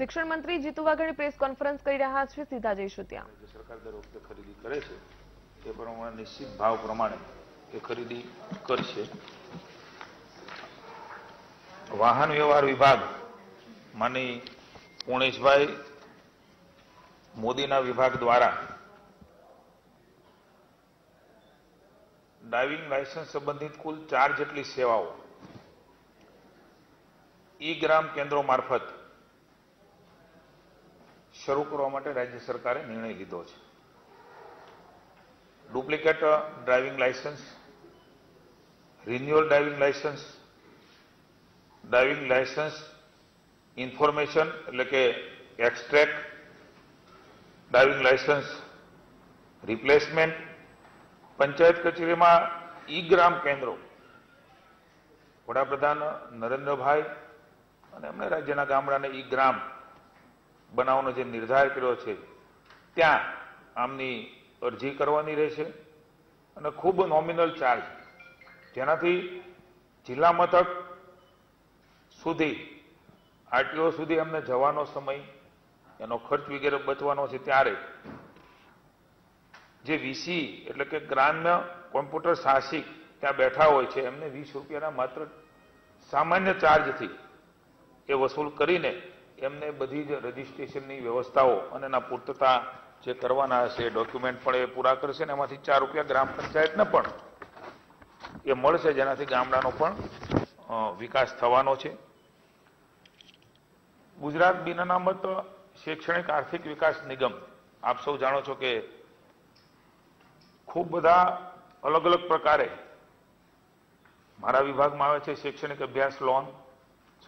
શિક્ષણ મંત્રી Jitu Vaghani press conference કરી રહ્યા છે સીધા જઈશું ત્યાં સરકાર દર વખતે ખરીદી કરે છે. એ પ્રમાણે નિશ્ચિત ભાવ પ્રમાણે એ ખરીદી કરશે. વાહન વ્યવહાર વિભાગ માની પુણેશભાઈ મોદીના વિભાગ દ્વારા ડ્રાઇવિંગ લાયસન્સ સંબંધિત કુલ ચાર જેટલી સેવાઓ ઈ ગ્રામ કેન્દ્રો મારફત શરૂ કરવા માટે રાજ્ય સરકારે નિર્ણય લીધો છે. Duplicate driving licence renewal driving licence driving licence information એટલે કે extract driving licence replacement, panchayat કચેરીમાં ઈ ગ્રામ કેન્દ્રો. વડાપ્રધાન નરેન્દ્રભાઈ અને એમણે રાજ્યના ગામડાને ઈ ગ્રામ બનાવવાનો જે નિર્ધાર કર્યો છે, ત્યાં આમની અરજી કરવાની રહેશે અને ખૂબ નોમિનલ ચાર્જ જેનાથી જિલ્લા મથક સુધી, આરટીઓ સુધી અમને જવાનો સમય, એનો ખર્ચ વગેરે બચવાનો છે ત્યારે જે વીસી એટલે કે ગ્રામ્ય કોમ્પ્યુટર સાહસિક ત્યાં બેઠા હોય છે, એમને વીસ રૂપિયાના માત્ર સામાન્ય ચાર્જથી એ વસૂલ કરીને એમને બધી જ રજીસ્ટ્રેશનની વ્યવસ્થાઓ અને એના પૂર્તતા જે કરવાના હશે ડોક્યુમેન્ટ પણ એ પૂરા કરશે ને એમાંથી ચાર રૂપિયા ગ્રામ પંચાયતને પણ એ મળશે, જેનાથી ગામડાનો પણ વિકાસ થવાનો છે. ગુજરાત બિન અનામત શૈક્ષણિક આર્થિક વિકાસ નિગમ, આપ સૌ જાણો છો કે ખૂબ બધા અલગ અલગ પ્રકારે મારા વિભાગમાં આવે છે શૈક્ષણિક અભ્યાસ લોન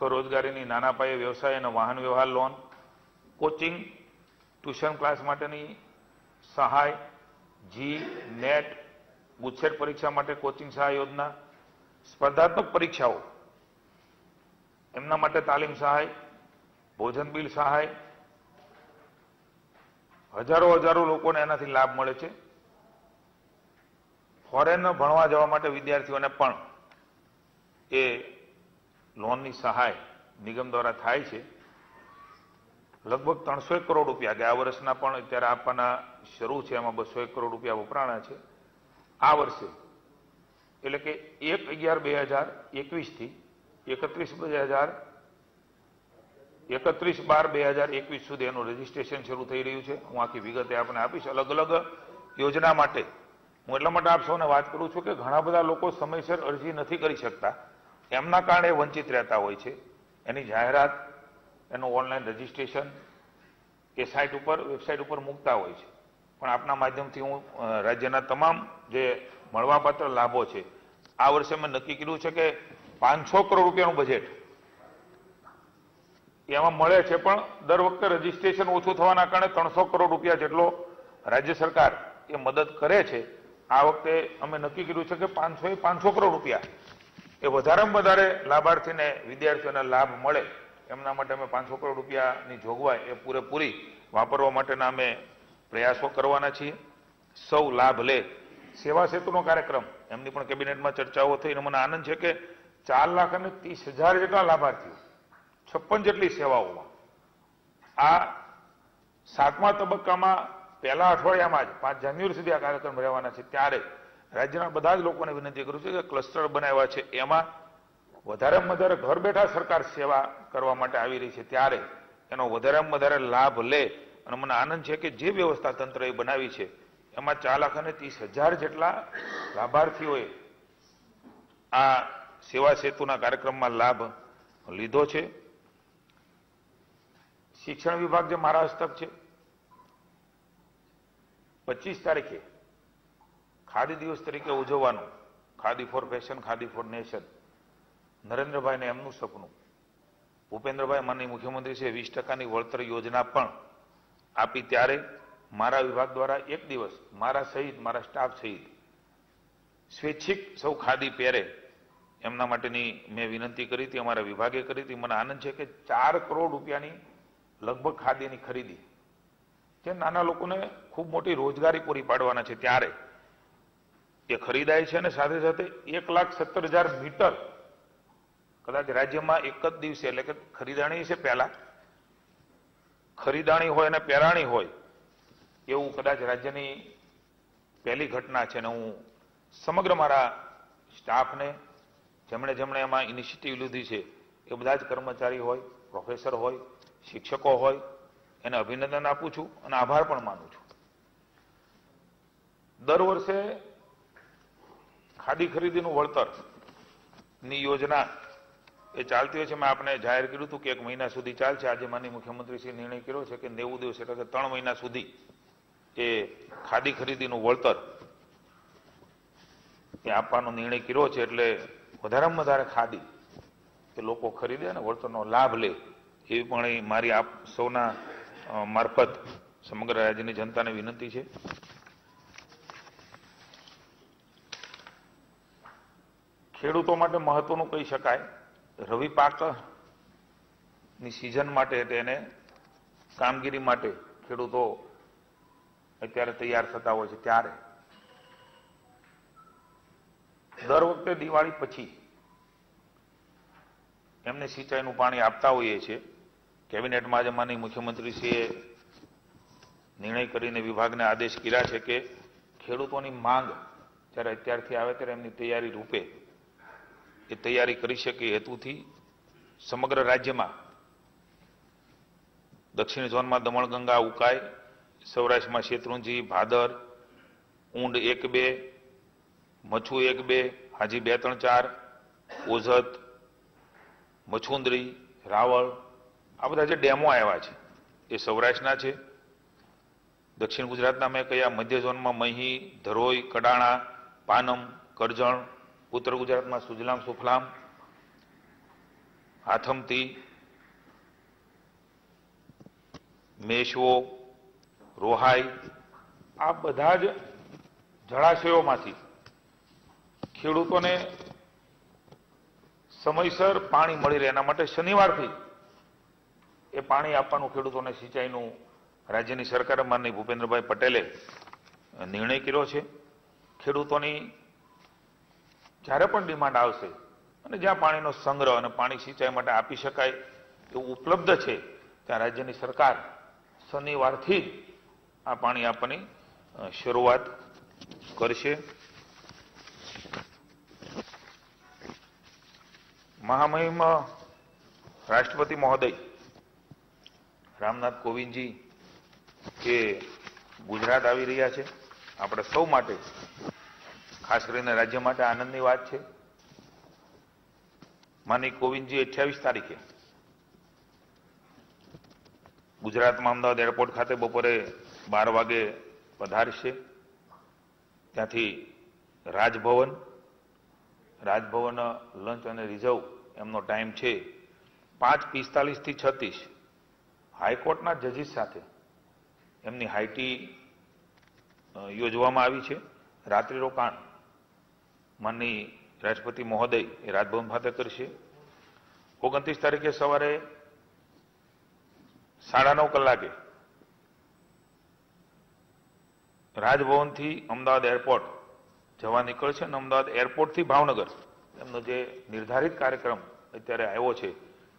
સ્વરોજગારીની નાના પાયે વ્યવસાય અને વાહન વ્યવહાર લોન કોચિંગ ટ્યુશન ક્લાસ માટેની સહાય, જી નેટ ગુચ્છેર પરીક્ષા માટે કોચિંગ સહાય યોજના, સ્પર્ધાત્મક પરીક્ષાઓ, એમના માટે તાલીમ સહાય, ભોજન બિલ સહાય, હજારો હજારો લોકોને એનાથી લાભ મળે છે. ફોરેન ભણવા જવા માટે વિદ્યાર્થીઓને પણ એ લોનની સહાય નિગમ દ્વારા થાય છે. લગભગ ત્રણસો એક કરોડ રૂપિયા ગયા વર્ષના પણ અત્યારે આપવાના શરૂ છે, એમાં બસો કરોડ રૂપિયા વપરાણા છે. આ વર્ષે એટલે કે એક અગિયાર બે હજાર એકવીસથી એકત્રીસ બે હજાર એકત્રીસ બાર બે હજાર એકવીસ સુધી એનું રજીસ્ટ્રેશન શરૂ થઈ રહ્યું છે. હું આખી વિગતે આપને આપીશ. અલગ અલગ યોજના માટે હું એટલા માટે આપ સૌને વાત કરું છું કે ઘણા બધા લોકો સમયસર અરજી નથી કરી શકતા. એમના કારણે વંચિત રહેતા હોય છે. એની જાહેરાત, એનું ઓનલાઈન રજીસ્ટ્રેશન એ સાઇટ ઉપર, વેબસાઇટ ઉપર મૂકતા હોય છે. પણ આપના માધ્યમથી હું રાજ્યના તમામ જે મળવાપાત્ર લાભો છે, આ વર્ષે મેં નક્કી કર્યું છે કે પાંચસો કરોડ રૂપિયાનું બજેટ એમાં મળે છે પણ દર વખતે રજીસ્ટ્રેશન ઓછું થવાના કારણે ત્રણસો કરોડ રૂપિયા જેટલો રાજ્ય સરકાર એ મદદ કરે છે. આ વખતે અમે નક્કી કર્યું છે કે પાંચસો એ પાંચસો કરોડ રૂપિયા એ વધારેમાં વધારે લાભાર્થીને વિદ્યાર્થીઓને લાભ મળે. એમના માટે અમે પાંચસો કરોડ રૂપિયાની જોગવાઈ એ પૂરેપૂરી વાપરવા માટેના અમે પ્રયાસો કરવાના છીએ. સૌ લાભ લે. સેવા સેતુનો કાર્યક્રમ, એમની પણ કેબિનેટમાં ચર્ચાઓ થઈ અને મને આનંદ છે કે ચાર લાખ અને ત્રીસ હજાર જેટલા લાભાર્થીઓ, છપ્પન જેટલી સેવાઓમાં. આ સાતમા તબક્કામાં પહેલા અઠવાડિયામાં જ પાંચ જાન્યુઆરી સુધી આ કાર્યક્રમ રહેવાના છે. ત્યારે રાજ્યના બધા જ લોકોને વિનંતી કરું છું કે ક્લસ્ટર બનાવ્યા છે. એમાં વધારેમાં વધારે ઘર બેઠા સરકાર સેવા કરવા માટે આવી રહી છે ત્યારે એનો વધારેમાં વધારે લાભ લે. અને મને આનંદ છે કે જે વ્યવસ્થા તંત્રએ બનાવી છે, એમાં ચાર લાખ અને ત્રીસ હજાર જેટલા લાભાર્થીઓએ આ સેવા સેતુના કાર્યક્રમમાં લાભ લીધો છે. શિક્ષણ વિભાગ જે મારા હસ્તક છે, પચીસ તારીખે ખાદી દિવસ તરીકે ઉજવવાનું. Khadi for fashion khadi for nation નરેન્દ્રભાઈને એમનું સપનું. ભૂપેન્દ્રભાઈ માનની મુખ્યમંત્રી છે, વીસ ટકાની વળતર યોજના પણ આપી ત્યારે મારા વિભાગ દ્વારા એક દિવસ મારા સહિત, મારા સ્ટાફ સહિત સ્વૈચ્છિક સૌ ખાદી પહેરે. એમના માટેની મેં વિનંતી કરી હતી, અમારા વિભાગે કરી હતી. મને આનંદ છે કે ચાર કરોડ રૂપિયાની લગભગ ખાદીની ખરીદી. જે નાના લોકોને ખૂબ મોટી રોજગારી પૂરી પાડવાના છે ત્યારે. એ ખરીદાય છે અને સાથે સાથે એક લાખ સત્તર હજાર મીટર. કદાચ રાજ્યમાં એક જ દિવસે, એટલે કે ખરીદાણી છે પહેલા. ખરીદાણી હોય અને પહેરાણી હોય, એવું કદાચ રાજ્યની પહેલી ઘટના છે અને હું સમગ્ર મારા સ્ટાફને જેમણે જેમણે એમાં ઇનિશિયેટિવ લીધી છે, એ બધા જ કર્મચારી હોય પ્રોફેસર હોય, શિક્ષકો હોય, એને અભિનંદન આપું છું અને આભાર પણ માનું છું. દર વર્ષે ખાદી ખરીદીનું વળતરની યોજના એ ચાલતી હોય છે. મેં આપને જાહેર કર્યું હતું કે એક મહિના સુધી ચાલશે. આજે માનની મુખ્યમંત્રીશ્રી નિર્ણય કર્યો છે કે નેવું દિવસ એટલે કે ત્રણ મહિના સુધી એ ખાડી ખરીદીનું વળતર એ આપવાનો નિર્ણય કર્યો છે. એટલે વધારેમાં વધારે ખાદી કે લોકો ખરીદે અને વળતરનો લાભ લે. એવી પણ મારી આપ સૌના મારફત સમગ્ર રાજ્યની જનતાને વિનંતી છે. ખેડૂતો માટે મહત્વનું કહી શકાય. રવિ પાકની સિઝન માટે તેને કામગીરી માટે ખેડૂતો અત્યારે તૈયાર થતા હોય છે ત્યારે. દર વખતે દિવાળી પછી એમને સિંચાઈનું પાણી આપતા હોઈએ છીએ. કેબિનેટમાં આજે માની મુખ્યમંત્રીશ્રીએ નિર્ણય કરીને વિભાગને આદેશ કર્યા છે કે ખેડૂતોની માંગ જ્યારે અત્યારથી આવે ત્યારે એમની તૈયારી રૂપે એ તૈયારી કરી શકે હેતુથી સમગ્ર રાજ્યમાં દક્ષિણ ઝોનમાં દમણગંગા, ઉકાઈ, સૌરાષ્ટ્રમાં શેત્રુંજી, ભાદર, ઊંડ એક બે, મચ્છુ એક બે, હાજી બે ત્રણ ચાર, ઓઝત મછુંદરી રાવળ, આ બધા જે ડેમો આવ્યા છે એ સૌરાષ્ટ્રના છે. દક્ષિણ ગુજરાતના મેં કયા મધ્ય ઝોનમાં મહી, ધરોઈ, કડાણા, પાનમ, કરજણ ઉત્તર ગુજરાતમાં સુજલામ સુફલામ હાથમતી મેશવો, રોહાઈ, આ બધા જ જળાશયોમાંથી ખેડૂતોને સમયસર પાણી મળી રહે. એના માટે શનિવારથી એ પાણી આપવાનું ખેડૂતોને સિંચાઈનું રાજ્યની સરકારે માનની ભૂપેન્દ્રભાઈ પટેલે નિર્ણય કર્યો છે. ખેડૂતોની જ્યારે પણ ડિમાન્ડ આવશે અને જ્યાં પાણીનો સંગ્રહ અને પાણી સિંચાઈ માટે આપી શકાય એવું ઉપલબ્ધ છે, ત્યાં રાજ્યની સરકાર શનિવારથી જ આ પાણી આપવાની શરૂઆત કરશે. મહામહિમ રાષ્ટ્રપતિ મહોદય રામનાથ કોવિંદજી કે ગુજરાત આવી રહ્યા છે. આપણે સૌ માટે ખાસ કરીને રાજ્ય માટે આનંદની વાત છે. માની કોવિંદજી અઠ્યાવીસ તારીખે ગુજરાતમાં અમદાવાદ એરપોર્ટ ખાતે બપોરે બાર વાગે પધારશે. ત્યાંથી રાજભવન રાજભવન લંચ અને રિઝર્વ એમનો ટાઈમ છે પાંચ પિસ્તાલીસથી છત્રીસ. હાઈકોર્ટના જજીસ સાથે એમની હાઈટી યોજવામાં આવી છે. રાત્રિ રોકાણ માનની રાષ્ટ્રપતિ મહોદય એ રાજભવન ખાતે કરશે ઓગણત્રીસ તારીખે સવારે સાડા નવ કલાકે રાજભવનથી અમદાવાદ એરપોર્ટ જવા નીકળશે અને અમદાવાદ એરપોર્ટથી ભાવનગર. એમનો જે નિર્ધારિત કાર્યક્રમ અત્યારે આવ્યો છે,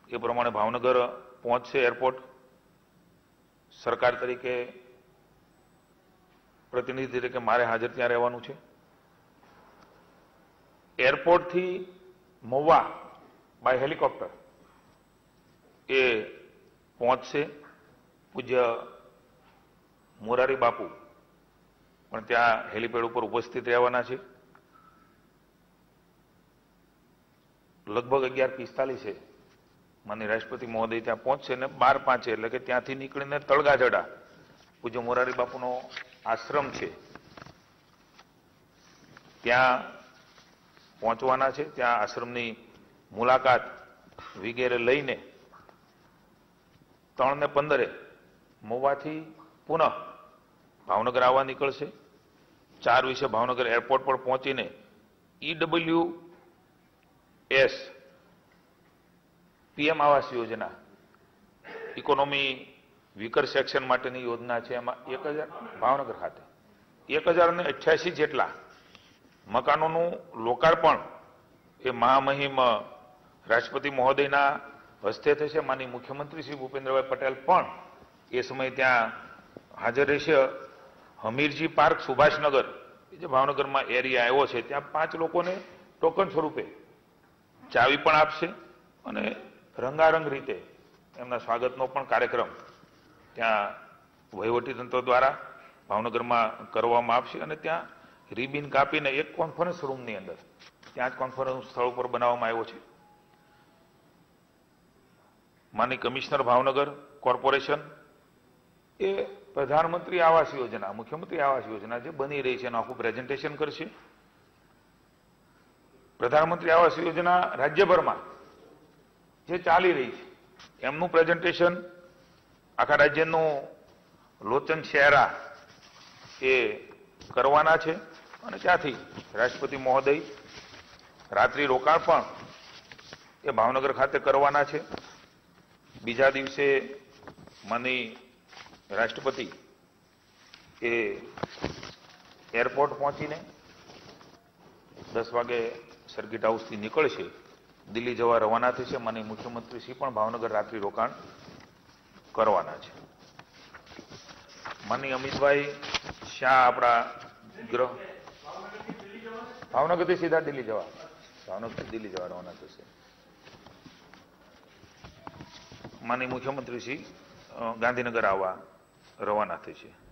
એ પ્રમાણે ભાવનગર પહોંચશે એરપોર્ટ. સરકાર તરીકે, પ્રતિનિધિ તરીકે મારે હાજર ત્યાં રહેવાનું છે. એરપોર્ટથી મહુવા બાય હેલિકોપ્ટર એ પહોંચશે પૂજ્ય મોરારી બાપુ. પણ ત્યાં હેલિપેડ ઉપર ઉપસ્થિત રહેવાના છે. લગભગ અગિયાર પિસ્તાલીસે માની રાષ્ટ્રપતિ મહોદય ત્યાં પહોંચશે ને બાર પાંચે, એટલે કે ત્યાંથી નીકળીને તળગાજડા. પૂજ્ય મોરારી બાપુનો આશ્રમ છે. ત્યાં પહોંચવાના છે. ત્યાં આશ્રમની મુલાકાત વગેરે લઈને ત્રણ ને પંદરે મોવાથી પુનઃ ભાવનગર આવવા નીકળશે. ચાર વિશે ભાવનગર એરપોર્ટ પર પહોંચીને ઈડબલ્યુ S PM Awas Yojana, economy વિકર section માટેની યોજના છે. એમાં એક હજાર, ભાવનગર ખાતે એક હજાર ને અઠ્યાસી જેટલા મકાનોનું લોકાર્પણ એ મહામહિમ રાષ્ટ્રપતિ મહોદયના હસ્તે થશે. માની મુખ્યમંત્રી શ્રી ભૂપેન્દ્રભાઈ પટેલ પણ એ સમયે ત્યાં હાજર રહેશે. હમીરજી પાર્ક સુભાષનગર એ જે ભાવનગરમાં એરિયા આવ્યો છે, ત્યાં પાંચ લોકોને ટોકન સ્વરૂપે ચાવી પણ આપશે અને રંગારંગ રીતે એમના સ્વાગતનો પણ કાર્યક્રમ ત્યાં વહીવટીતંત્ર દ્વારા ભાવનગરમાં કરવામાં આવશે અને ત્યાં રિબિન કાપીને એક કોન્ફરન્સ રૂમની અંદર. ત્યાં જ કોન્ફરન્સ સ્થળ ઉપર બનાવવામાં આવ્યો છે. માની કમિશનર ભાવનગર કોર્પોરેશન એ પ્રધાનમંત્રી આવાસ યોજના, મુખ્યમંત્રી આવાસ યોજના જે બની રહી છે, એનું આખું પ્રેઝન્ટેશન કરશે. પ્રધાનમંત્રી આવાસ યોજના રાજ્યભરમાં જે ચાલી રહી છે, એમનું પ્રેઝન્ટેશન આખા રાજ્યનું લોચન શહેરા એ કરવાના છે. અને ત્યાંથી રાષ્ટ્રપતિ મહોદય રાત્રિ રોકાણ પણ એ ભાવનગર ખાતે કરવાના છે. બીજા દિવસે માની રાષ્ટ્રપતિ એ એરપોર્ટ પહોંચીને દસ વાગે સર્કિટ હાઉસથી નીકળશે. દિલ્હી જવા રવાના થશે. મને મુખ્યમંત્રી શ્રી પણ ભાવનગર રાત્રિ રોકાણ કરવાના છે. માની અમિતભાઈ શાહ આપણા ગ્રહ ભાવનગરથી સીધા દિલ્હી જવા. ભાવનગરથી દિલ્હી જવા રવાના થશે. માની મુખ્યમંત્રી શ્રી ગાંધીનગર આવવા રવાના થશે.